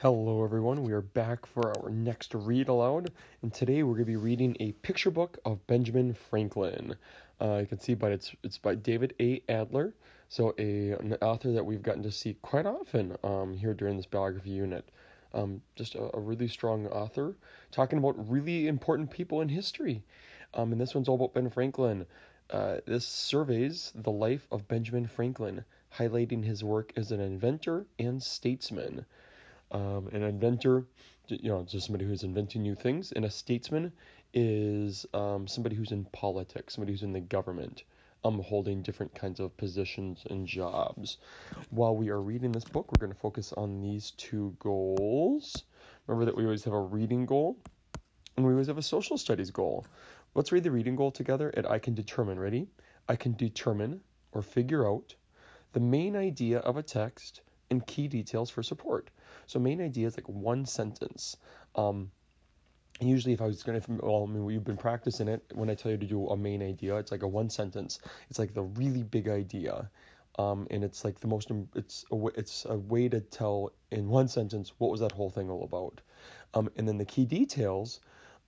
Hello, everyone. We are back for our next read aloud, and today we're going to be reading a picture book of Benjamin Franklin. Uh, you can see, but it's it's by David A. Adler, so a an author that we've gotten to see quite often um, here during this biography unit. Um, just a, a, really strong author talking about really important people in history, um, and this one's all about Ben Franklin. Uh, this surveys the life of Benjamin Franklin, highlighting his work as an inventor and statesman. Um, an inventor, you know, just somebody who's inventing new things, and a statesman is um, somebody who's in politics, somebody who's in the government, um, holding different kinds of positions and jobs. While we are reading this book, we're going to focus on these two goals. Remember that we always have a reading goal, and we always have a social studies goal. Let's read the reading goal together, and I can determine. Ready? I can determine or figure out the main idea of a text and key details for support. So main idea is like one sentence. Um, usually if I was going to, well, I mean, you've been practicing it. When I tell you to do a main idea, it's like a one sentence. It's like the really big idea. Um, and it's like the most, it's a, it's a way to tell in one sentence what was that whole thing all about. Um, and then the key details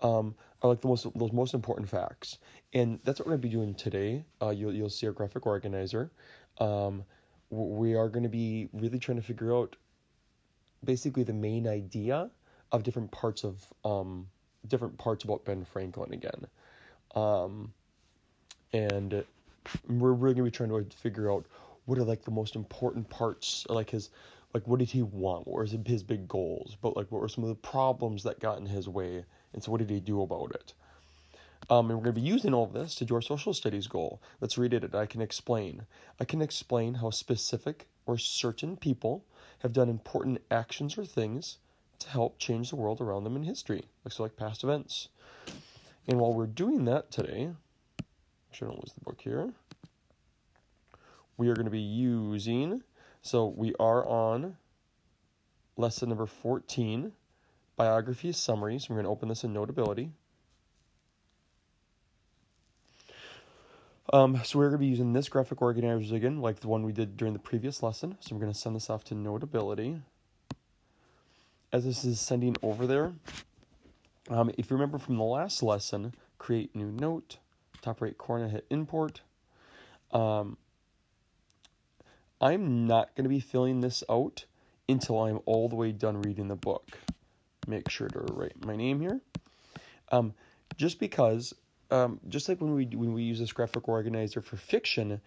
um, are like the most those most important facts, and that's what we're gonna be doing today. Uh, you'll you'll see our graphic organizer. Um, we are going to be really trying to figure out basically the main idea of different parts of um, different parts about Ben Franklin again. Um, and we're really gonna be trying to figure out what are like the most important parts, like his, like what did he want? What was his big goals? But like what were some of the problems that got in his way? And so what did he do about it? Um, and we're going to be using all of this to do our social studies goal. Let's read it. I can explain. I can explain how specific or certain people have done important actions or things to help change the world around them in history, so like past events. And while we're doing that today, don't lose the book here. We are going to be using, so we are on lesson number 14, biography summary. So we're going to open this in Notability. Um, so we're going to be using this graphic organizer again, like the one we did during the previous lesson. So we're going to send this off to Notability. As this is sending over there, um, if you remember from the last lesson, create new note, top right corner, hit import. Um, I'm not going to be filling this out until I'm all the way done reading the book. Make sure to write my name here. Um, just because um, just like when we when we use this graphic organizer for fiction,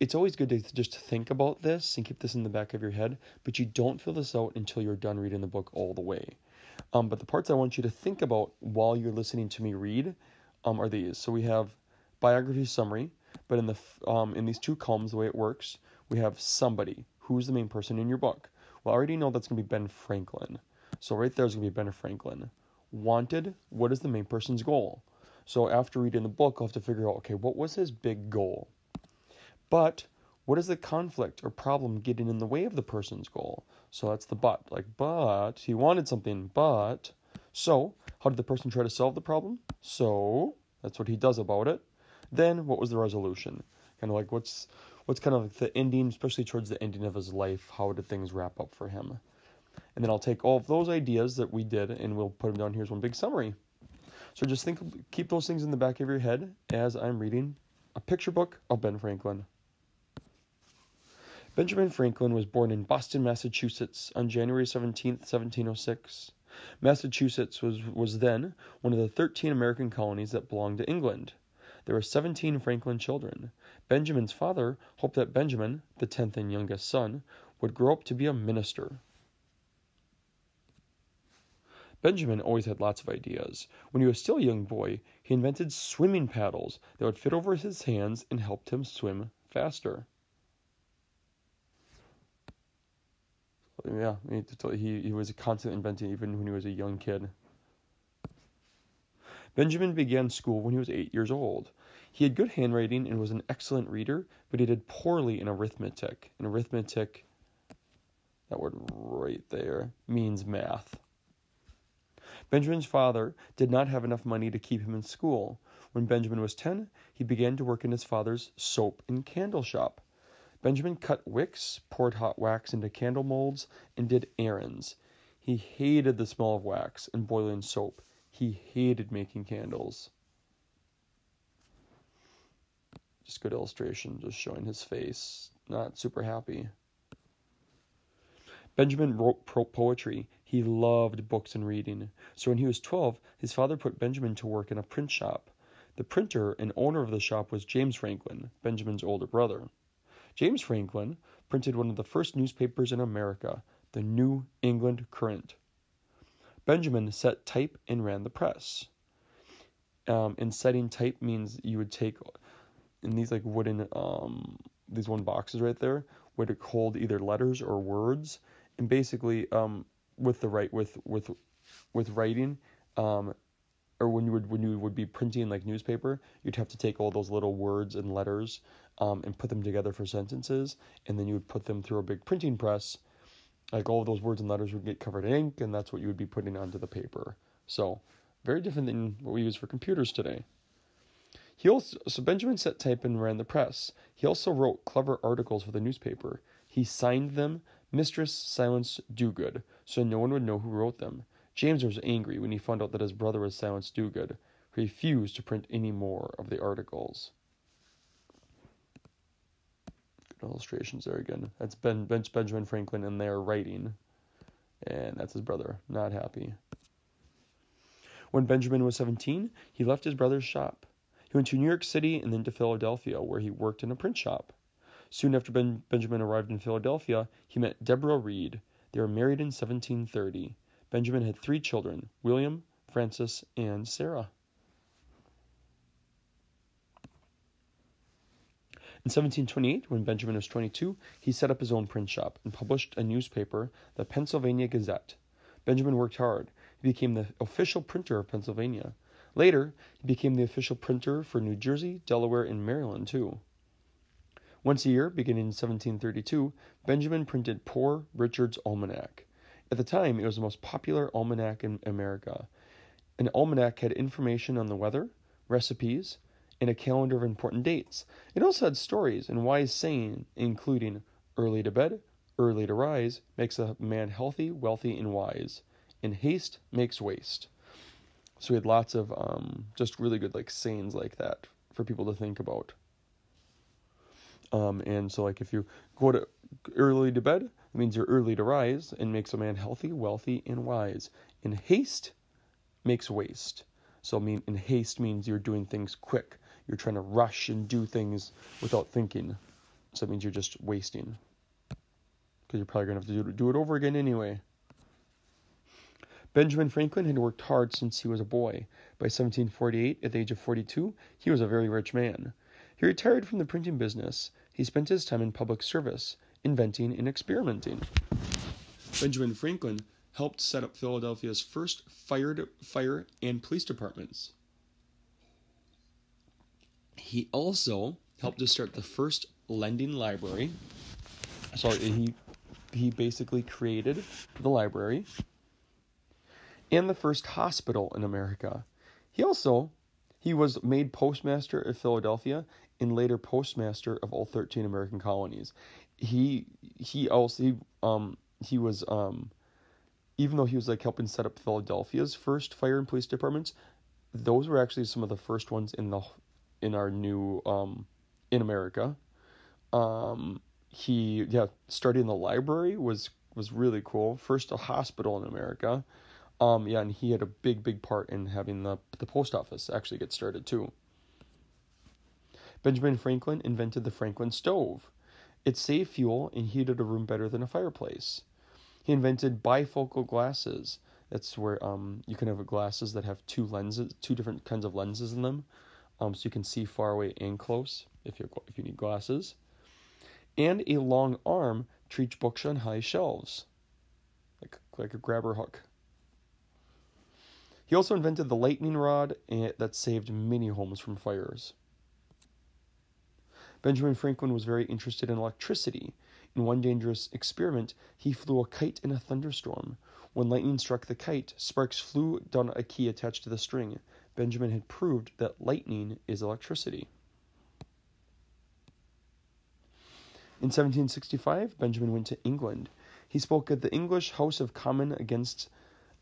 it's always good to just think about this and keep this in the back of your head. But you don't fill this out until you're done reading the book all the way. Um, but the parts I want you to think about while you're listening to me read um, are these. So we have biography summary, but in the um, in these two columns, the way it works, we have somebody who's the main person in your book. Well, I already know that's going to be Ben Franklin. So right there is going to be Ben Franklin. Wanted, what is the main person's goal? So after reading the book, I'll have to figure out okay, what was his big goal? But what is the conflict or problem getting in the way of the person's goal? So that's the but. Like, but he wanted something, but. So, how did the person try to solve the problem? So, that's what he does about it. Then, what was the resolution? Kind of like what's what's kind of like the ending, especially towards the ending of his life. How did things wrap up for him? And then I'll take all of those ideas that we did and we'll put them down here as one big summary. So just think, keep those things in the back of your head as I'm reading a picture book of Ben Franklin. Benjamin Franklin was born in Boston, Massachusetts on January 17, 1706. Massachusetts was, was then one of the 13 American colonies that belonged to England. There were 17 Franklin children. Benjamin's father hoped that Benjamin, the 10th and youngest son, would grow up to be a minister. Benjamin always had lots of ideas. When he was still a young boy, he invented swimming paddles that would fit over his hands and helped him swim faster. Yeah, he, he was constantly inventing even when he was a young kid. Benjamin began school when he was eight years old. He had good handwriting and was an excellent reader, but he did poorly in arithmetic. In arithmetic, that word right there means math. Benjamin's father did not have enough money to keep him in school. When Benjamin was 10, he began to work in his father's soap and candle shop. Benjamin cut wicks, poured hot wax into candle molds, and did errands. He hated the smell of wax and boiling soap. He hated making candles. Just good illustration, just showing his face. Not super happy. Benjamin wrote poetry. He loved books and reading. So when he was 12, his father put Benjamin to work in a print shop. The printer and owner of the shop was James Franklin, Benjamin's older brother. James Franklin printed one of the first newspapers in America, the New England Courant. Benjamin set type and ran the press. Um, and setting type means you would take in these like wooden um, these one boxes right there would hold either letters or words, and basically um, with the right with with with writing um, or when you would when you would be printing like newspaper, you'd have to take all those little words and letters um, and put them together for sentences, and then you would put them through a big printing press. Like all of those words and letters would get covered in ink, and that's what you would be putting onto the paper. So, very different than what we use for computers today. He also so Benjamin set type and ran the press. He also wrote clever articles for the newspaper. He signed them Mistress Silence Dogood, so no one would know who wrote them. James was angry when he found out that his brother was Silence Dogood, who refused to print any more of the articles. Good illustrations there again. That's Ben, ben Benjamin Franklin in there writing, and that's his brother. Not happy. When Benjamin was 17, he left his brother's shop. He went to New York City and then to Philadelphia, where he worked in a print shop. Soon after ben, Benjamin arrived in Philadelphia, he met Deborah Read. They were married in 1730. Benjamin had three children William, Francis, and Sarah. In 1728, when Benjamin was 22, he set up his own print shop and published a newspaper, the Pennsylvania Gazette. Benjamin worked hard. He became the official printer of Pennsylvania. Later, he became the official printer for New Jersey, Delaware, and Maryland, too. Once a year, beginning in 1732, Benjamin printed Poor Richard's Almanac. At the time, it was the most popular almanac in America. An almanac had information on the weather, recipes, and a calendar of important dates. It also had stories and wise saying, including early to bed, early to rise makes a man healthy, wealthy, and wise. And haste makes waste. So we had lots of um, just really good like sayings like that for people to think about. Um, and so like if you go to early to bed, it means you're early to rise and makes a man healthy, wealthy, and wise. In haste makes waste. So I mean in haste means you're doing things quick. You're trying to rush and do things without thinking. So that means you're just wasting. Because you're probably going to have to do, do it over again anyway. Benjamin Franklin had worked hard since he was a boy. By 1748, at the age of 42, he was a very rich man. He retired from the printing business. He spent his time in public service, inventing and experimenting. Benjamin Franklin helped set up Philadelphia's first fire, fire and police departments. He also helped to start the first lending library. So he he basically created the library and the first hospital in America. He also he was made postmaster of Philadelphia and later postmaster of all 13 American colonies he he also he, um he was um even though he was like helping set up Philadelphia's first fire and police departments, those were actually some of the first ones in the in our new um in America. Um he yeah, starting the library was was really cool. First a hospital in America. Um yeah, and he had a big big part in having the the post office actually get started too. Benjamin Franklin invented the Franklin stove. It saved fuel and heated a room better than a fireplace. He invented bifocal glasses. That's where um, you can have glasses that have two lenses, two different kinds of lenses in them, um, so you can see far away and close if you if you need glasses. And a long arm to reach books on high shelves, like like a grabber hook. He also invented the lightning rod that saved many homes from fires. Benjamin Franklin was very interested in electricity. In one dangerous experiment, he flew a kite in a thunderstorm. When lightning struck the kite, sparks flew down a key attached to the string. Benjamin had proved that lightning is electricity. In 1765, Benjamin went to England. He spoke at the English House of Commons against,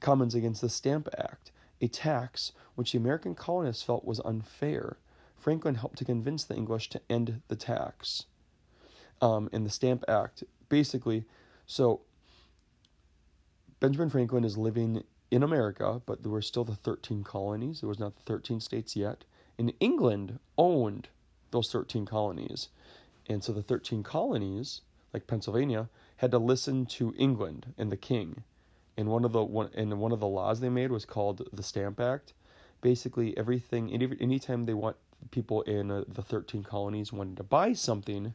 Commons against the Stamp Act, a tax which the American colonists felt was unfair. Franklin helped to convince the English to end the tax. Um, in the Stamp Act, basically, so Benjamin Franklin is living in America, but there were still the 13 colonies. There was not the 13 states yet. And England owned those 13 colonies. And so the 13 colonies, like Pennsylvania, had to listen to England and the king. And one of the one and one of the laws they made was called the Stamp Act. Basically, everything any anytime they want people in uh, the 13 colonies wanted to buy something,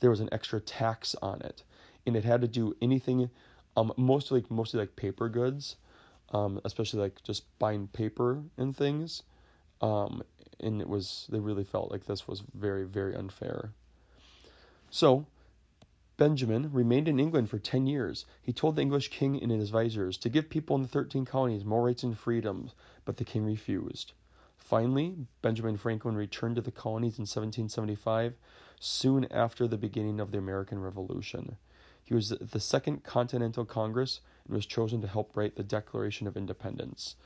there was an extra tax on it. And it had to do anything um mostly like mostly like paper goods um, especially like just buying paper and things. Um, and it was they really felt like this was very very unfair. So Benjamin remained in England for 10 years. He told the English king and his advisors to give people in the 13 colonies more rights and freedoms, but the king refused. Finally, Benjamin Franklin returned to the colonies in 1775, soon after the beginning of the American Revolution. He was at the Second Continental Congress and was chosen to help write the Declaration of Independence.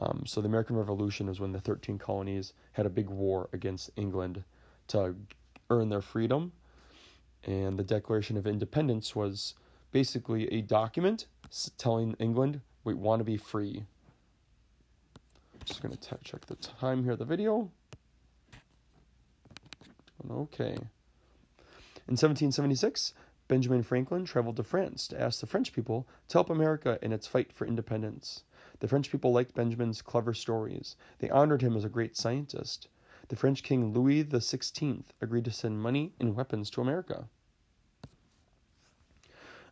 Um, so the American Revolution was when the 13 colonies had a big war against England to earn their freedom. And the Declaration of Independence was basically a document telling England we want to be free. I'm Just going to check the time here of the video. Okay. In 1776, Benjamin Franklin traveled to France to ask the French people to help America in its fight for independence. The French people liked Benjamin's clever stories. They honored him as a great scientist. The French King Louis XVI agreed to send money and weapons to America.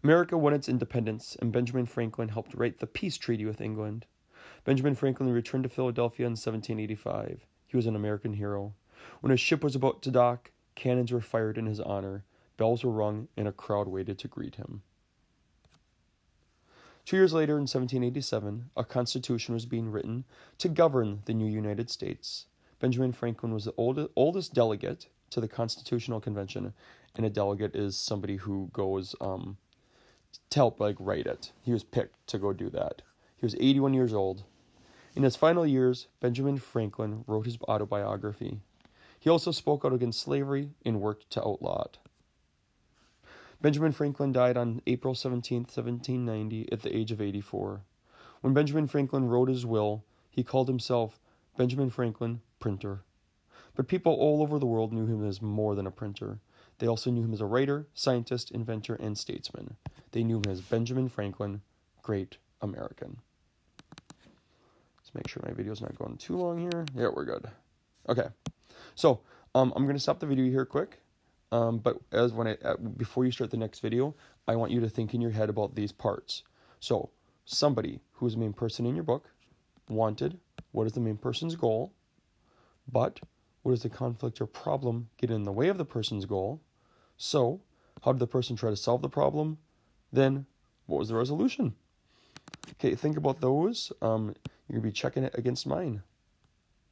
America won its independence, and Benjamin Franklin helped write the peace treaty with England. Benjamin Franklin returned to Philadelphia in 1785. He was an American hero. When his ship was about to dock, cannons were fired in his honor. Bells were rung, and a crowd waited to greet him. Two years later, in 1787, a constitution was being written to govern the new United States. Benjamin Franklin was the oldest, oldest delegate to the Constitutional Convention, and a delegate is somebody who goes um, to help like write it. He was picked to go do that. He was 81 years old. In his final years, Benjamin Franklin wrote his autobiography. He also spoke out against slavery and worked to outlaw it. Benjamin Franklin died on April 17, 1790, at the age of 84. When Benjamin Franklin wrote his will, he called himself Benjamin Franklin, printer. But people all over the world knew him as more than a printer. They also knew him as a writer, scientist, inventor, and statesman. They knew him as Benjamin Franklin, great American. Let's make sure my video is not going too long here. Yeah, we're good. Okay, so um, I'm going to stop the video here quick. Um, but as when I, uh, before you start the next video, I want you to think in your head about these parts. So somebody who is the main person in your book, wanted, what is the main person's goal? But what does the conflict or problem get in the way of the person's goal? So how did the person try to solve the problem? Then what was the resolution? Okay, think about those. Um, you're gonna be checking it against mine.